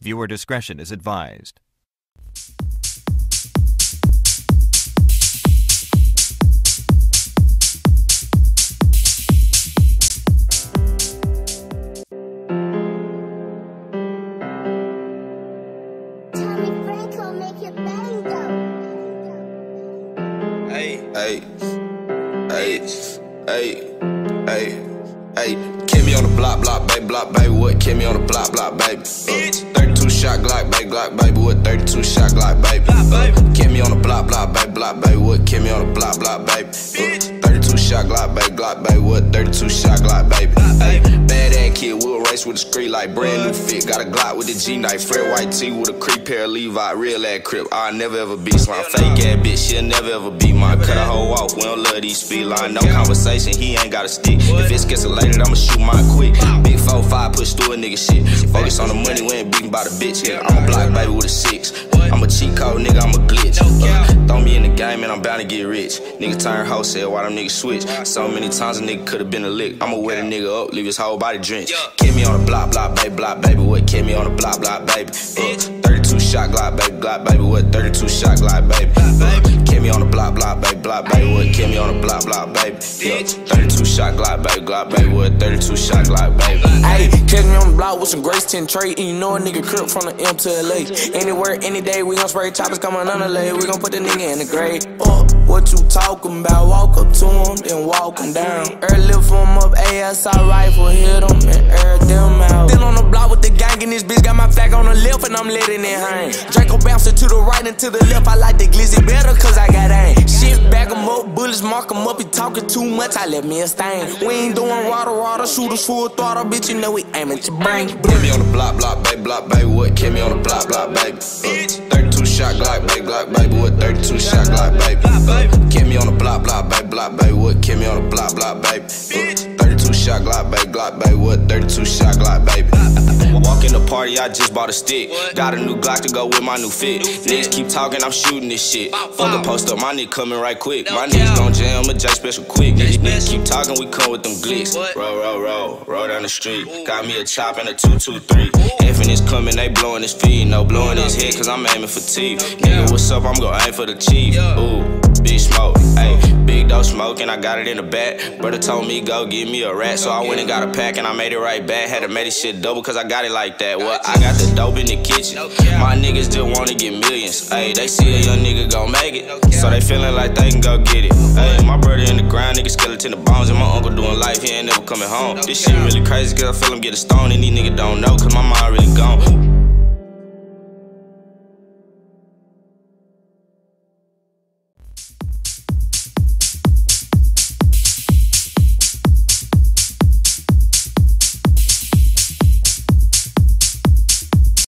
Viewer discretion is advised. Tommy Franco make it bang though. Hey, hey, hey, hey, hey, hey. Kill me on the block, block, baby, block, baby. What? Kill me on the block, block, baby. Uh, 32 shot Glock, baby, Glock, baby. What? 32 shot Glock, baby. Uh, kill me on the block, block, baby, block, baby. What? Kill me on the block, block, baby. Uh, 32 shot Glock, baby, Glock, baby. What? 32 shot Glock, baby. Hey, bad ass kid, with the street like brand new fit. Got a Glock with the G knife, Fred white tee with a creep pair of Levi, real ass crip. I'll never ever be slime. Fake ass bitch, she'll never ever be mine. Cut a hoe off, we don't love these speed line. No conversation, he ain't got a stick. If it's escalated, I'ma shoot mine quick. Big 4-5, push through a nigga shit. Focus on the money, we ain't beaten by the bitch. Yeah, I'm a block baby with a six. I'm a cheat code, nigga, I'm a glitch. Uh, throw me in the game and I'm bound to get rich. Nigga turn wholesale, why them niggas switch? So many times a nigga could've been a lick. I'ma wet a nigga up, leave his whole body drenched. Kill me on the block, block, baby, block, baby. What? Kill me on the block, block, baby. Uh, 32 shot Glock, baby, Glock, baby. What? 32 shot Glock, baby. Uh, kill me on the block, block, baby, block, baby. What? Kill me on the block, block, baby. Yeah, 32 shot Glock, baby, Glock, baby. What? 32 shot Glock, baby. Hey, catch me on the block with some Grace 10 trade, and you know a nigga crip from the M to LA. Anywhere, any day, we gon' spray choppers coming on the lay. We gon' put the nigga in the grave. Uh, what you talking about? Walk up to him, then walk him down. Early lift him up, ASI rifle, hit him and air I'm letting it hang. Draco bouncing to the right and to the left. I like the glizzy better, cause I got aim. Shit, back him up, bullets mark him up. He talking too much, I left me a stain. We ain't doing water, water, shooters full throttle, bitch. You know we aim at your brain. Kill me on the block, block, baby, block, baby. What? Kill me on the block, block, baby. Uh, 32 shot Glock, baby, Glock, baby. What? 32 shot Glock, baby. Uh, kill me on the block, block, baby, block, baby. What? Kill me on the block, block, baby. Uh, 32 shot Glock, baby, Glock, baby. What? 32 shot Glock, baby. Walk in the party, I just bought a stick. Got a new Glock to go with my new fit. Niggas keep talking, I'm shooting this shit. Fuck a post up, my nigga coming right quick. My niggas gon' jam a J special quick. Niggas keep talking, we come with them glicks. Roll, roll, roll, roll down the street. Got me a chop and a 223. Effing is coming, they blowing his feet. No blowing his head, cause I'm aiming for teeth. Nigga, what's up? I'm gon' aim for the chief. Ooh, big smoke. Ayy, big dope smoking, I got it in the back. Brother told me go give me a rat, so I went and got a pack and I made it right back. Had to make this shit double cause I got it like that. Well, I got the dope in the kitchen. My niggas just wanna get millions. Ayy, they see a young nigga gon' make it, so they feeling like they can go get it. Ayy, my brother in the ground, nigga skeleton the bones, and my uncle doing life, he ain't never coming home. This shit really crazy cause I feel him get a stone and these niggas don't know, cause my mind